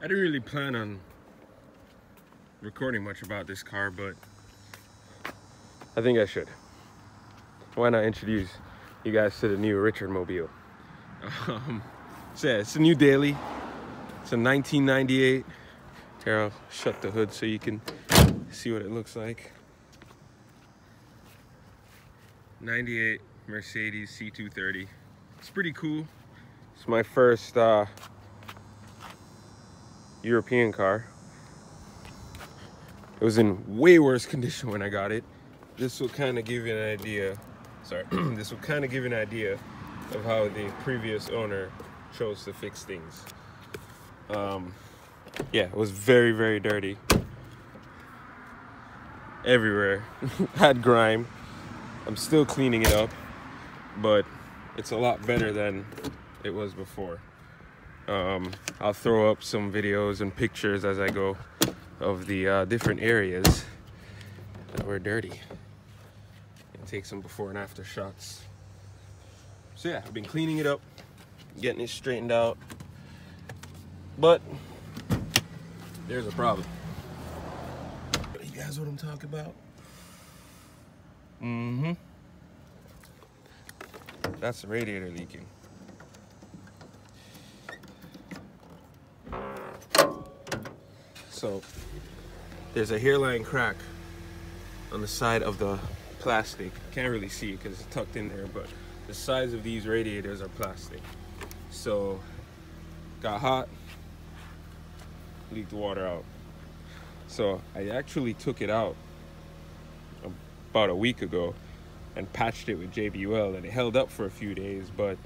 I didn't really plan on recording much about this car, but I think I should. Why not introduce you guys to the new Richard Mobile? Um, so yeah, it's a new daily. It's a 1998. Here, I'll shut the hood so you can see what it looks like. 98 Mercedes C230. It's pretty cool. It's my first uh, European car. It was in way worse condition when I got it. This will kind of give you an idea. Sorry, this will kind of give you an idea of how the previous owner chose to fix things. Um, yeah, it was very, very dirty. Everywhere. Had grime. I'm still cleaning it up, but it's a lot better than it was before. Um, I'll throw up some videos and pictures as I go of the uh, different areas that were dirty and take some before and after shots. So yeah, I've been cleaning it up, getting it straightened out, but there's a problem. You guys what I'm talking about? Mm-hmm. That's the radiator leaking. So there's a hairline crack on the side of the plastic. Can't really see it because it's tucked in there, but the sides of these radiators are plastic. So got hot, leaked water out. So I actually took it out about a week ago and patched it with JB Weld and it held up for a few days, but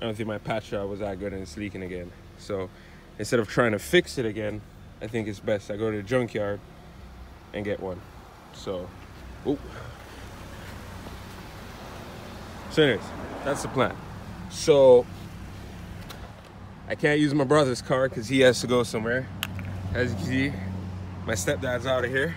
I don't think my patch job was that good and it's leaking again. So instead of trying to fix it again, I think it's best I go to the junkyard and get one. So, ooh. So anyways, that's the plan. So, I can't use my brother's car because he has to go somewhere. As you can see, my stepdad's out of here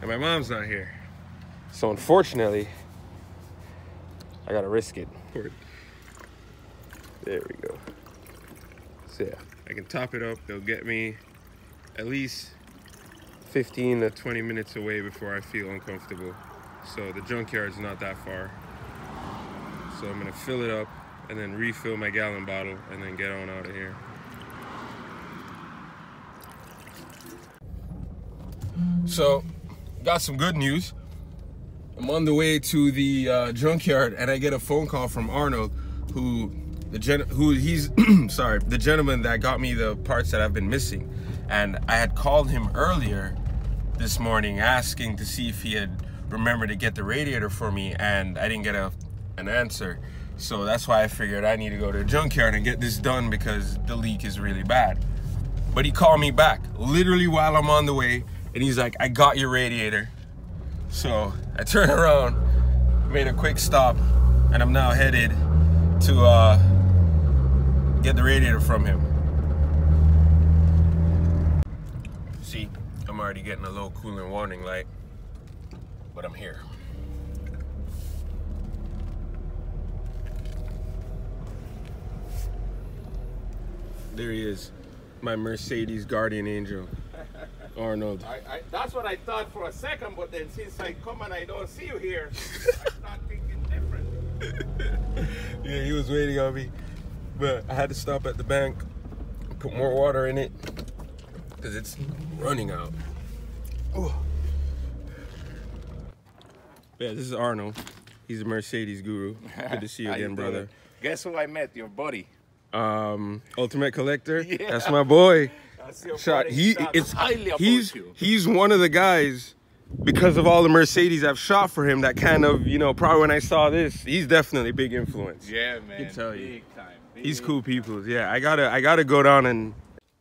and my mom's not here. So unfortunately, I gotta risk it. There we go. So yeah, I can top it up. They'll get me at least 15 to 20 minutes away before I feel uncomfortable. So the junkyard's not that far. So I'm gonna fill it up and then refill my gallon bottle and then get on out of here. So, got some good news. I'm on the way to the uh, junkyard and I get a phone call from Arnold who the gen who he's sorry the gentleman that got me the parts that I've been missing and I had called him earlier this morning asking to see if he had remembered to get the radiator for me and I didn't get a, an answer. So that's why I figured I need to go to the junkyard and get this done because the leak is really bad. But he called me back literally while I'm on the way and he's like, I got your radiator. So I turned around, made a quick stop, and I'm now headed to uh, get the radiator from him. See, I'm already getting a low coolant warning light, but I'm here. There he is, my Mercedes guardian angel, Arnold. I, I, that's what I thought for a second, but then since I come and I don't see you here, I start thinking different. yeah, he was waiting on me, but I had to stop at the bank, put more water in it, because it's running out. Oh. Yeah, this is Arnold. He's a Mercedes guru. Good to see you again, you brother. doing? Guess who I met? Your buddy. Um, Ultimate Collector. Yeah. That's my boy. That's your Shot. buddy. He Shot it's highly he's he's one of the guys because of all the Mercedes I've shot for him. That kind of you know probably when I saw this, he's definitely a big influence. Yeah, man. can tell you. Big time. He's big cool people. Yeah, I gotta I gotta go down and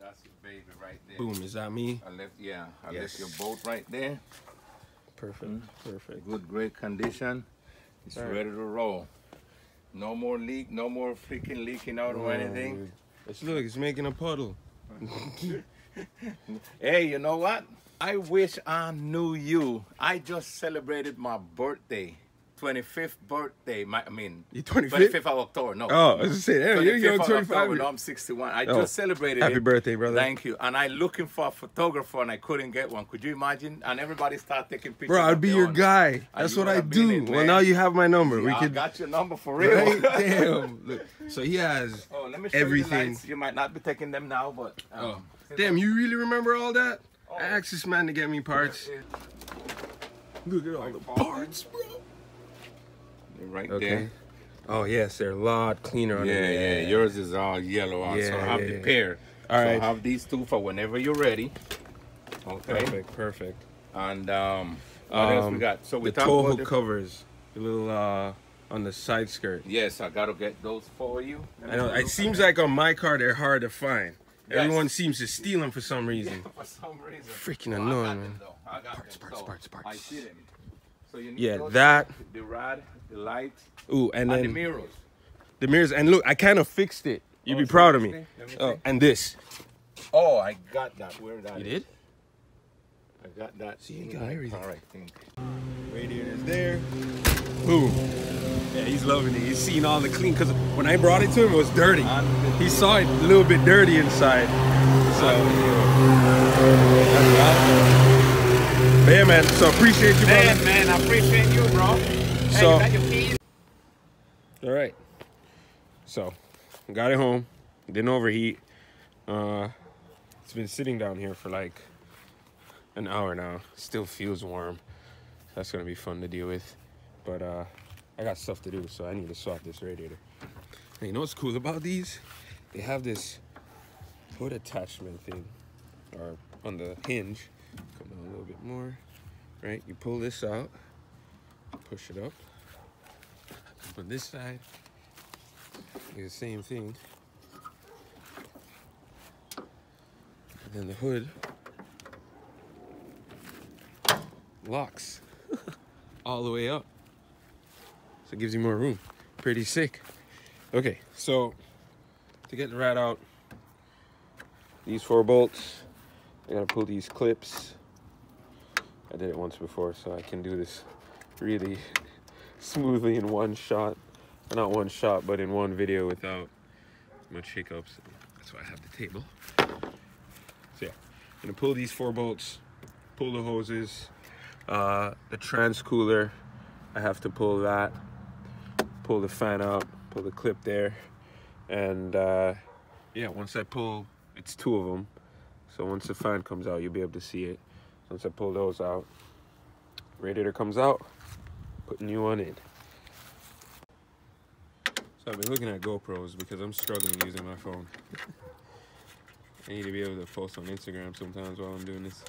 That's your baby right there. boom. Is that me? I left, yeah, I Yes. left your boat right there. Perfect. Mm. Perfect. Good, great condition. It's right. ready to roll. No more leak, no more freaking leaking out or anything. Let's look. It's making a puddle. Hey, you know what? I wish I knew you. I just celebrated my birthday 25th birthday. My, I mean, Your 25th? 25th of October. No. Oh, I was just saying, hey, you're 25th young, of 25. October, no, I'm 61. I Oh, just celebrated happy it. birthday, brother. Thank you. And I'm looking for a photographer and I couldn't get one. Could you imagine? And everybody start taking pictures. Bro, I'd be your own. guy. That's you what I do. it, well, now you have my number. We I could. got your number for real. Right? Damn. Look, so he has Oh, let me show you the everything. You might not be taking them now, but. Um, Oh, damn! You really remember all that? Oh. I asked this man to get me parts. Look at all the parts, bro. Right Okay. there. Oh yes, they're a lot cleaner on Yeah, yeah, Yours is all yellow so Yeah, I have yeah, the yeah. pair. All so right. Have these two for whenever you're ready. Okay. Perfect, perfect. And um, what else we Um, got? So we the about hook the- covers, the little uh on the side skirt. Yes, I gotta get those for you. I know it seems like on my car they're hard to find. Yes. Everyone seems to steal them for some reason. for some reason. Freaking got annoying, them, man. got Parts, them. parts, So, parts, parts. I see them. So you need Yeah, those, that. the rod, the light, Ooh, and and the mirrors. the mirrors. And look, I kind of fixed it. You'd Oh, be proud of me. me Oh, see. and this. Oh, I got that. Where that? You is. did? I got that. See, you in got my everything. car, I think. Radiator's there. Boom. Yeah, he's loving it. He's seeing all the clean. Cause when I brought it to him, it was dirty. He saw it a little bit dirty inside. So. Yeah, man. So appreciate you, brother. Man, man, I appreciate you, bro. Hey, So- you got your? All right. So, got it home. Didn't overheat. Uh, it's been sitting down here for like an hour now. Still feels warm. That's gonna be fun to deal with. But uh, I got stuff to do, so I need to swap this radiator. And you know what's cool about these? They have this hood attachment thing, or on the hinge. Come down a little bit more. Right? You pull this out, push it up. On this side, do the same thing. And then the hood locks all the way up. So it gives you more room. Pretty sick. Okay, so to get the rat out, these four bolts, I gotta pull these clips. I did it once before, so I can do this really smoothly in one shot. Not one shot, but in one video without much hiccups. That's why I have the table. So yeah, I'm gonna pull these four bolts, pull the hoses, uh, the trans cooler. I have to pull that, pull the fan out, pull the clip there, and uh, yeah, once I pull, it's two of them. So once the fan comes out, you'll be able to see it. Once I pull those out, radiator comes out, put new one in. So I've been looking at GoPros because I'm struggling using my phone. I need to be able to post on Instagram sometimes while I'm doing this.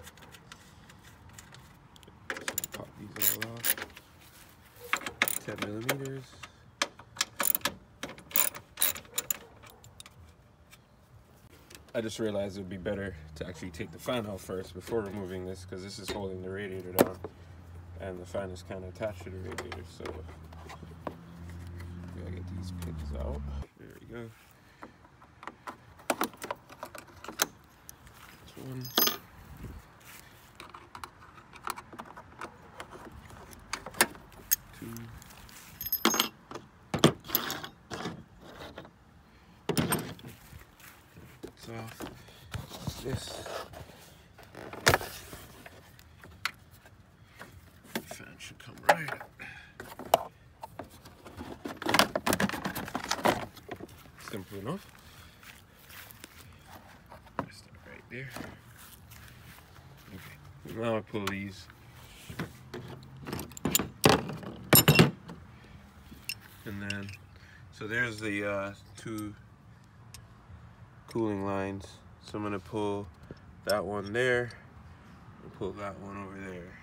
Pop these all off. 10 millimeters. I just realized it would be better to actually take the fan out first before removing this because this is holding the radiator down and the fan is kind of attached to the radiator so gotta get these pins out. There we go. This one. Two. Off. This. Fan should come right up. Simple enough. Start right there. Okay. Now I pull these. And then, so there's the uh, two cooling lines. So I'm gonna pull that one there and pull that one over there.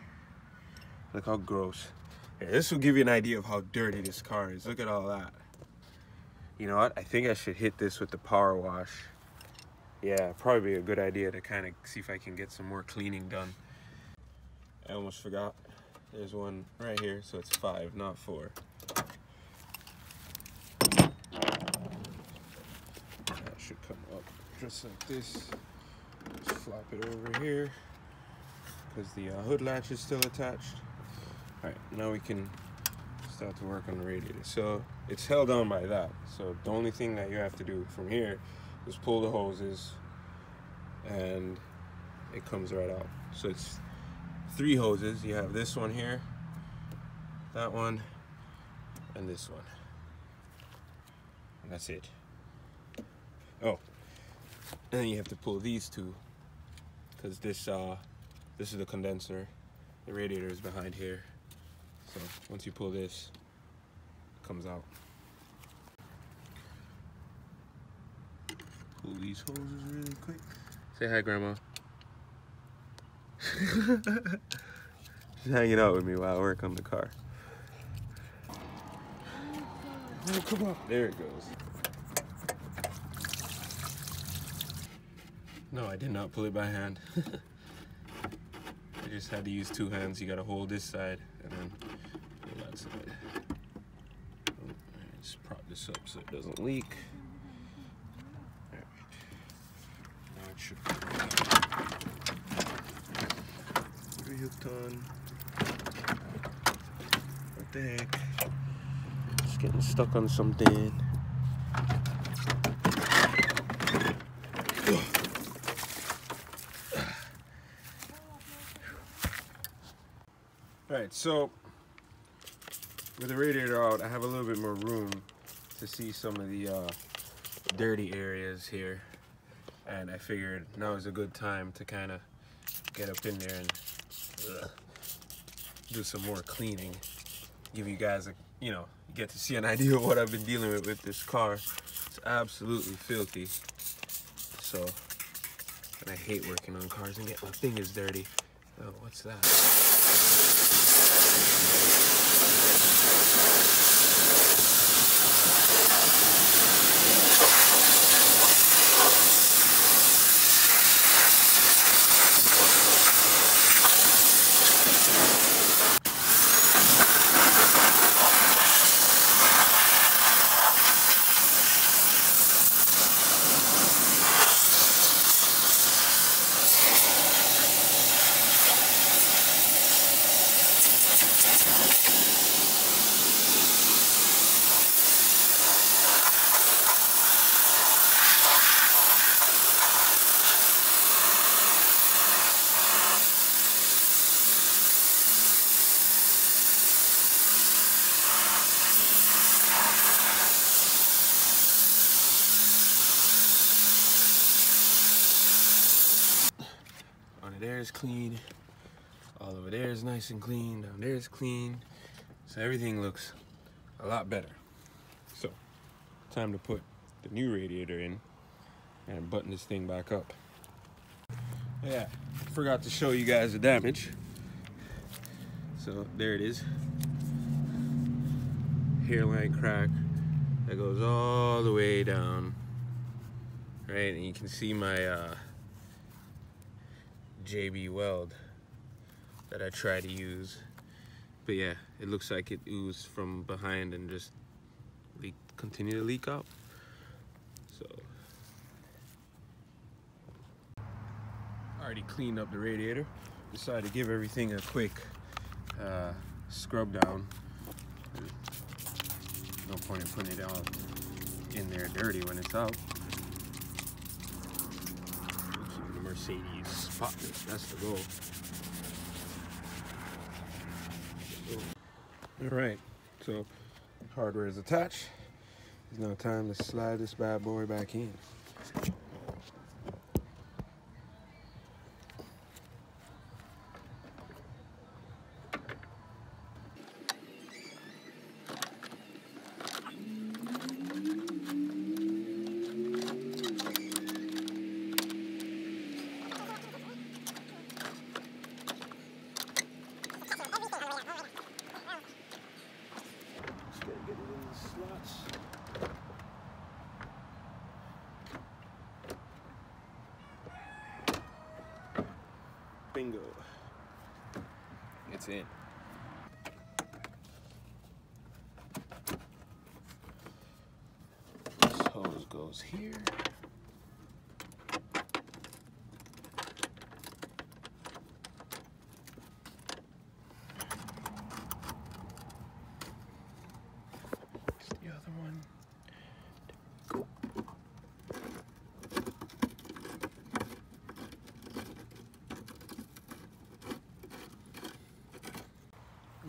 Look how gross. This will give you an idea of how dirty this car is. Look at all that. You know what? I think I should hit this with the power wash. Yeah, probably a good idea to kind of see if I can get some more cleaning done. I almost forgot. There's one right here, so it's five, not four. That should come up just like this. Just flop it over here because the uh, hood latch is still attached. All right, now we can start to work on the radiator. So it's held on by that. So the only thing that you have to do from here is pull the hoses and it comes right out. So it's three hoses. You have this one here, that one, and this one. And that's it. Oh, and then you have to pull these two because this uh this is the condenser. The radiator is behind here. So once you pull this, it comes out. Pull these hoses really quick. Say hi, Grandma. She's hanging out with me while I work on the car. Oh, come on. There it goes. No, I did not pull it by hand. I just had to use two hands. You gotta hold this side and then pull that side. Oh, just prop this up so it doesn't leak. Alright. Now it should are hooked on? What the heck? It's getting stuck on something. Alright, so with the radiator out, I have a little bit more room to see some of the uh, dirty areas here. And I figured now is a good time to kind of get up in there and ugh, do some more cleaning. Give you guys a, you know, get to see an idea of what I've been dealing with with this car. It's absolutely filthy. So, and I hate working on cars and get my fingers dirty. Oh, what's that? Is clean. All over there is nice and clean. Down there is clean. So everything looks a lot better. So, time to put the new radiator in and button this thing back up. Yeah, forgot to show you guys the damage. So there it is. Hairline crack that goes all the way down. Right, and you can see my uh, JB Weld that I try to use. But yeah, it looks like it oozed from behind and just leak, continue to leak out. So, already cleaned up the radiator. Decided to give everything a quick uh, scrub down. No point in putting it out in there dirty when it's out. Mercedes spotless, that's the goal. All right, so hardware is attached. It's now time to slide this bad boy back in. It's in. This hose goes here.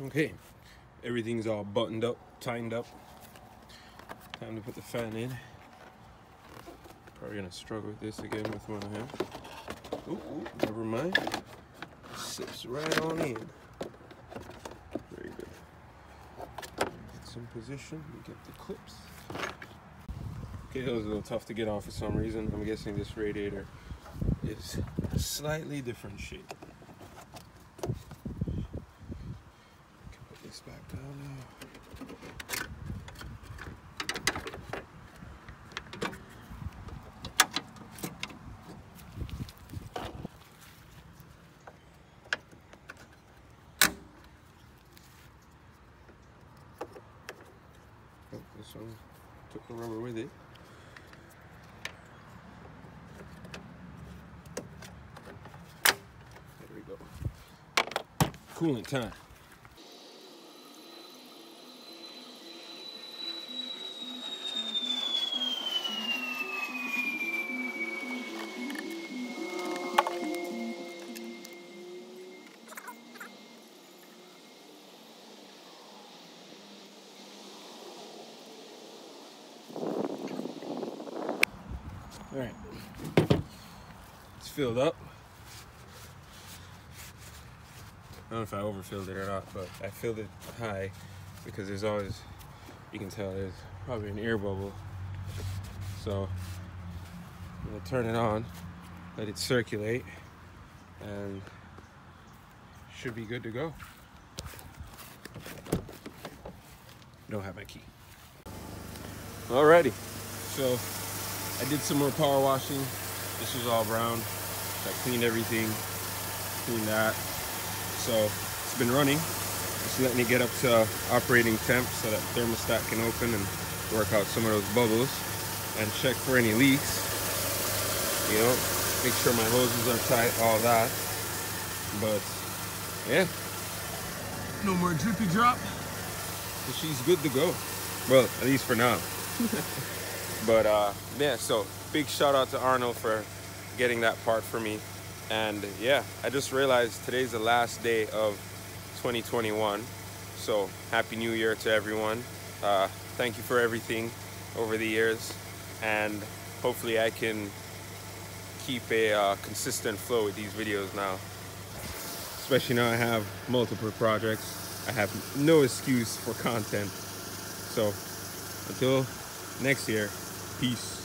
Okay, everything's all buttoned up, tightened up. Time to put the fan in. Probably gonna struggle with this again with one hand. Ooh, never mind. Sips right on in. Very good. Get some position. We get the clips. Okay, that was a little tough to get off for some reason. I'm guessing this radiator is slightly different shape. Can put this back down now. Oh, this one took the rubber with it. There we go. Cooling time. All right. It's filled up. I don't know if I overfilled it or not, but I filled it high because there's always, you can tell there's probably an air bubble. So I'm gonna turn it on, let it circulate, and should be good to go. Don't have my key. Alrighty, so I did some more power washing. This was all brown. So I cleaned everything, cleaned that. So it's been running. Just letting it get up to operating temp so that thermostat can open and work out some of those bubbles and check for any leaks. You know, make sure my hoses are tight, all that. But yeah, no more drippy drop. So she's good to go. Well, at least for now. But uh, yeah, so big shout out to Arnold for getting that part for me. And yeah, I just realized today's the last day of 2021. So happy new year to everyone. Uh, thank you for everything over the years. And hopefully I can keep a uh, consistent flow with these videos now. Especially now I have multiple projects. I have no excuse for content. So until next year, Peace.